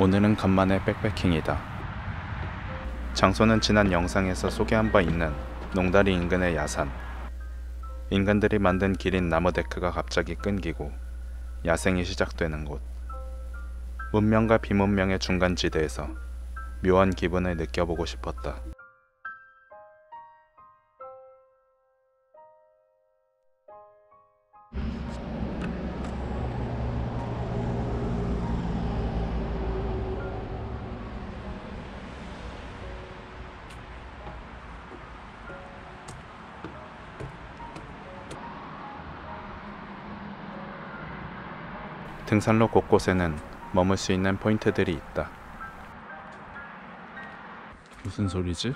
오늘은 간만에 백패킹이다. 장소는 지난 영상에서 소개한 바 있는 농다리 인근의 야산. 인간들이 만든 길인 나무 데크가 갑자기 끊기고 야생이 시작되는 곳. 문명과 비문명의 중간 지대에서 묘한 기분을 느껴보고 싶었다. 등산로 곳곳에는 머물 수 있는 포인트들이 있다. 무슨 소리지?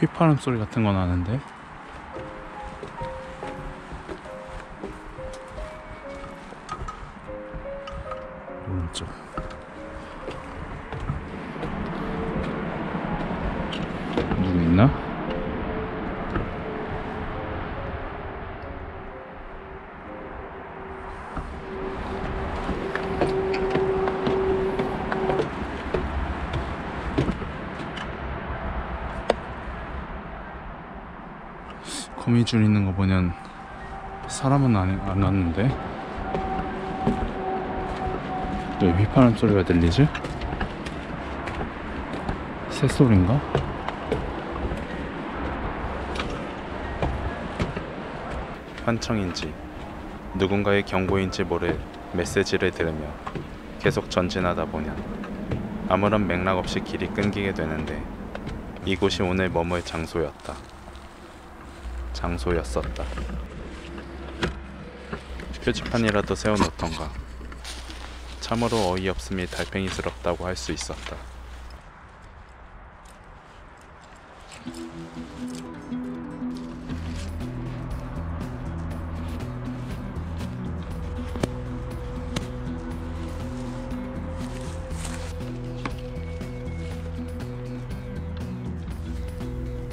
휘파람 소리 같은 거 나는데? 오른쪽 누구 있나? 거미줄 있는 거 보면 사람은 안, 안 왔는데 왜 휘파람 소리가 들리지? 새소리인가? 환청인지 누군가의 경고인지 모를 메시지를 들으며 계속 전진하다 보면 아무런 맥락 없이 길이 끊기게 되는데 이곳이 오늘 머물 장소였다. 장소였었다. 표지판이라도 세워놓던가 참으로 어이없음이 달팽이스럽다고 할 수 있었다.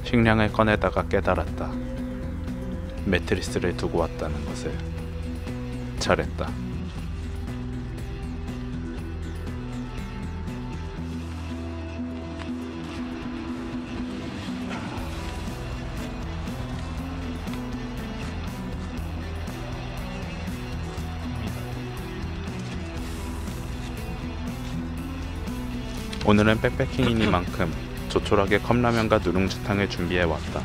식량을 꺼내다가 깨달았다. 매트리스를 두고 왔다는 것을. 잘했다. 오늘은 백패킹이니만큼 조촐하게 컵라면과 누룽지탕을 준비해 왔다.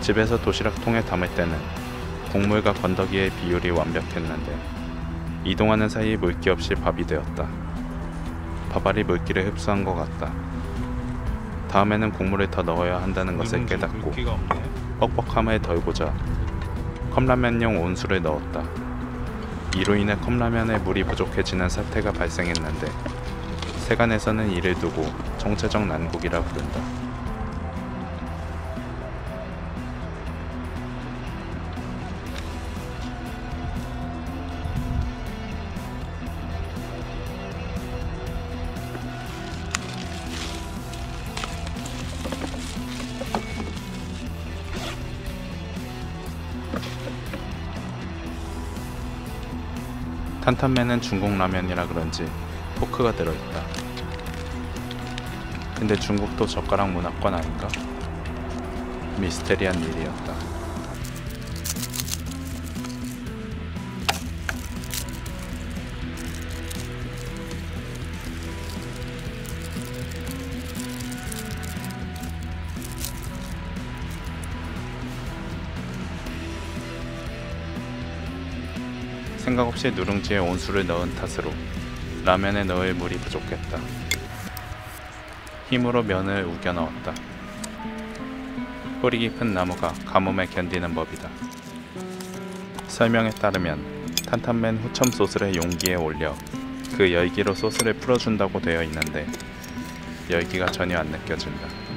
집에서 도시락통에 담을 때는 국물과 건더기의 비율이 완벽했는데 이동하는 사이 물기 없이 밥이 되었다. 밥알이 물기를 흡수한 것 같다. 다음에는 국물을 더 넣어야 한다는 것을 깨닫고 뻑뻑함을 덜고자 컵라면용 온수를 넣었다. 이로 인해 컵라면에 물이 부족해지는 사태가 발생했는데 세간에서는 이를 두고 정체적 난국이라 부른다. 탄탄면은 중국 라면이라 그런지 포크가 들어있다. 근데 중국도 젓가락 문화권 아닌가? 미스테리한 일이었다. 생각 없이 누룽지에 온수를 넣은 탓으로 라면에 넣을 물이 부족했다. 힘으로 면을 우겨 넣었다. 뿌리 깊은 나무가 가뭄에 견디는 법이다. 설명에 따르면 탄탄면 후첨 소스를 용기에 올려 그 열기로 소스를 풀어준다고 되어 있는데 열기가 전혀 안 느껴진다.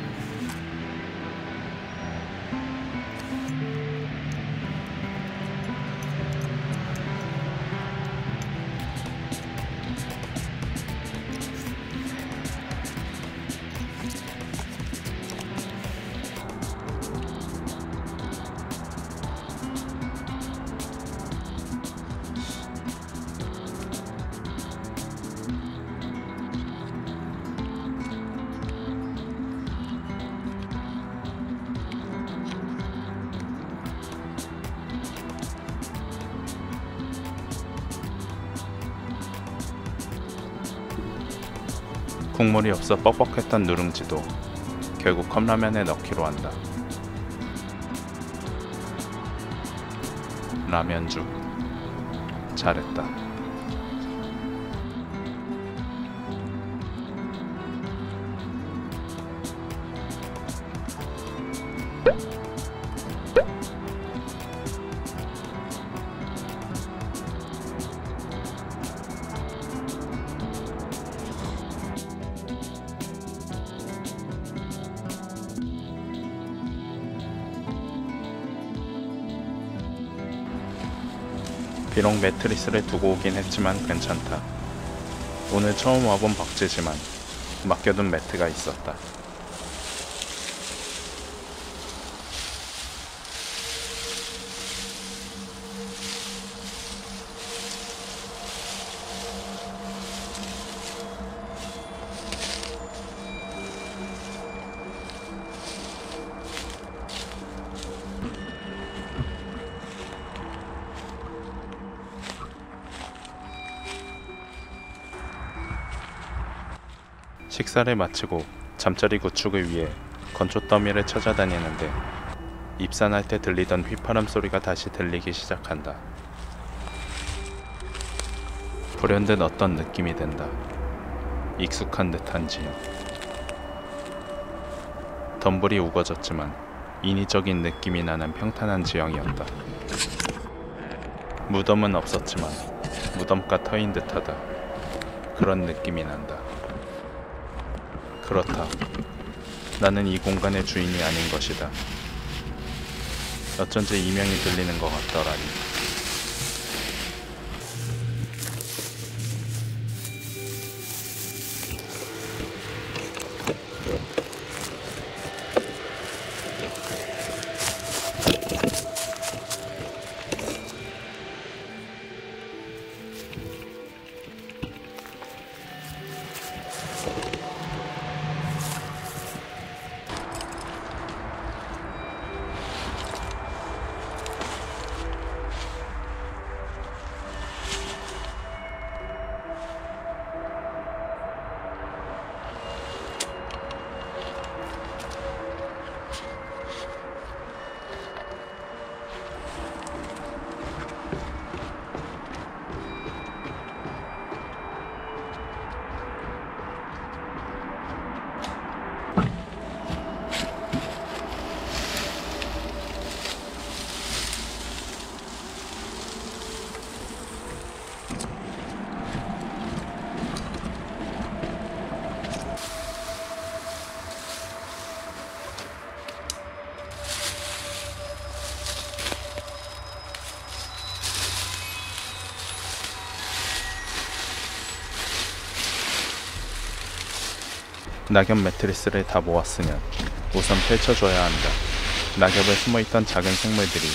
국물이 없어 뻑뻑했던 누룽지도 결국 컵라면에 넣기로 한다. 라면죽 잘했다. 비록 매트리스를 두고 오긴 했지만 괜찮다. 오늘 처음 와본 박제지만 맡겨둔 매트가 있었다. 식사를 마치고 잠자리 구축을 위해 건조 더미를 찾아다니는데 입산할 때 들리던 휘파람 소리가 다시 들리기 시작한다. 불현듯 어떤 느낌이 든다. 익숙한 듯한지요. 덤불이 우거졌지만 인위적인 느낌이 나는 평탄한 지형이었다. 무덤은 없었지만 무덤가 터인 듯하다. 그런 느낌이 난다. 그렇다. 나는 이 공간의 주인이 아닌 것이다. 어쩐지 이명이 들리는 것 같더라니. 낙엽 매트리스를 다 모았으면 우선 펼쳐줘야 한다. 낙엽에 숨어있던 작은 생물들이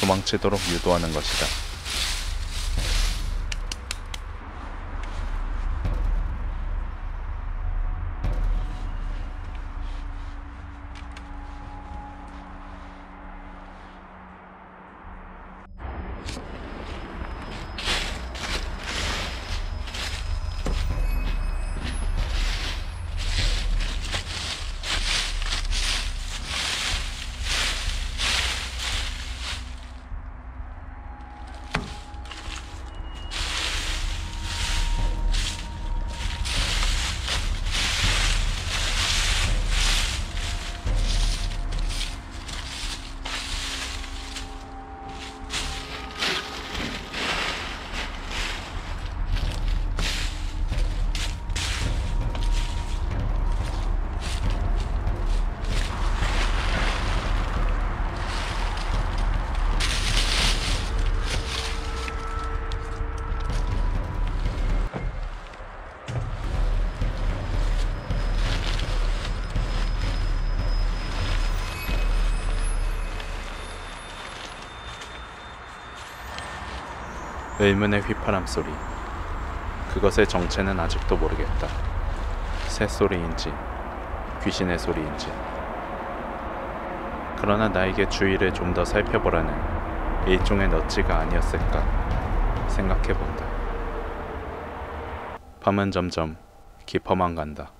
도망치도록 유도하는 것이다. 의문의 휘파람 소리. 그것의 정체는 아직도 모르겠다. 새소리인지 귀신의 소리인지. 그러나 나에게 주위를 좀 더 살펴보라는 일종의 너치가 아니었을까 생각해본다. 밤은 점점 깊어만 간다.